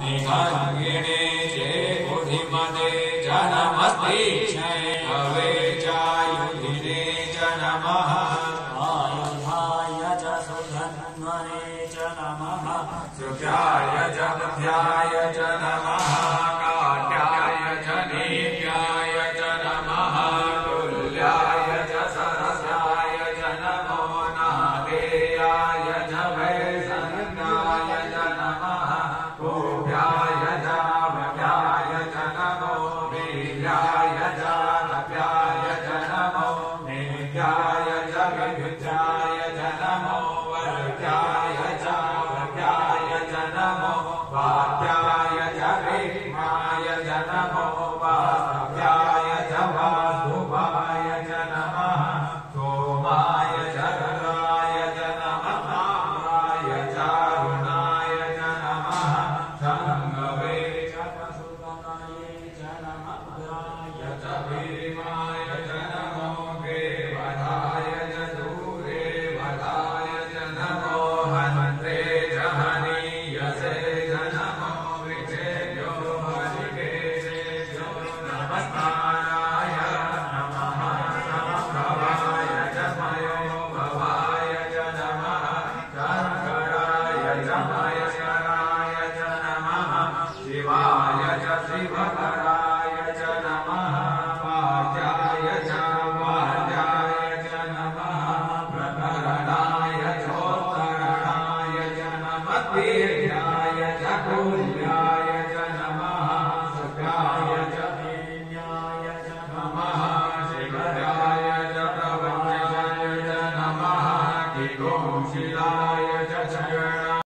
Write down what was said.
निघङ्गिणे चे बुधिमदे जनमति शवे चायुधिने च नमः च सुधन्वरे च नमः। सुख्याय च बुध्याय च नमः। काट्याय च नेत्याय ्याय चतुर्ण्याय च नमः सुगाय च विन्याय च नमः शिवराय च चतुयाय च नमः किगोशिलाय